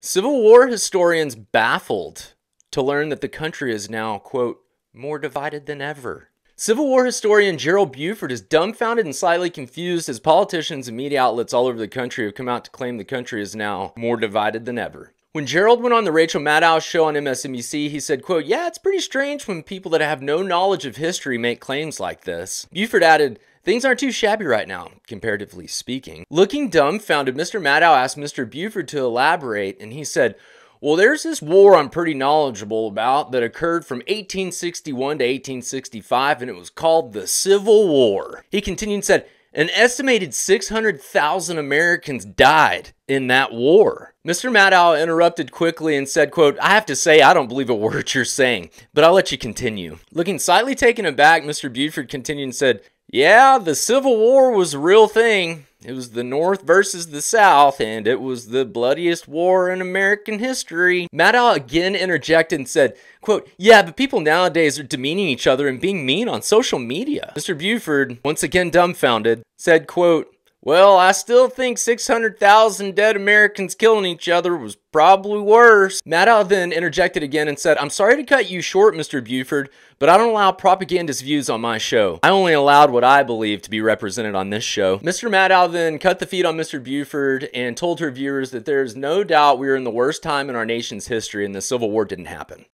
Civil War historians baffled to learn that the country is now, quote, more divided than ever. Civil War historian Gerald Buford is dumbfounded and slightly confused as politicians and media outlets all over the country have come out to claim the country is now more divided than ever. When Gerald went on the Rachel Maddow show on MSNBC, he said, quote, Yeah, it's pretty strange when people that have no knowledge of history make claims like this. Buford added, Things aren't too shabby right now, comparatively speaking. Looking dumbfounded, Mr. Maddow asked Mr. Buford to elaborate, and he said, well, there's this war I'm pretty knowledgeable about that occurred from 1861 to 1865, and it was called the Civil War. He continued and said, an estimated 600,000 Americans died in that war. Mr. Maddow interrupted quickly and said, quote, I have to say I don't believe a word you're saying, but I'll let you continue. Looking slightly taken aback, Mr. Buford continued and said, yeah, the Civil War was a real thing. It was the North versus the South, and it was the bloodiest war in American history. Maddow again interjected and said, quote, Yeah, but people nowadays are demeaning each other and being mean on social media. Mr. Buford, once again dumbfounded, said, quote, well, I still think 600,000 dead Americans killing each other was probably worse. Maddow then interjected again and said, I'm sorry to cut you short, Mr. Buford, but I don't allow propagandist views on my show. I only allowed what I believe to be represented on this show. Mr. Maddow then cut the feed on Mr. Buford and told her viewers that there is no doubt we are in the worst time in our nation's history and the Civil War didn't happen.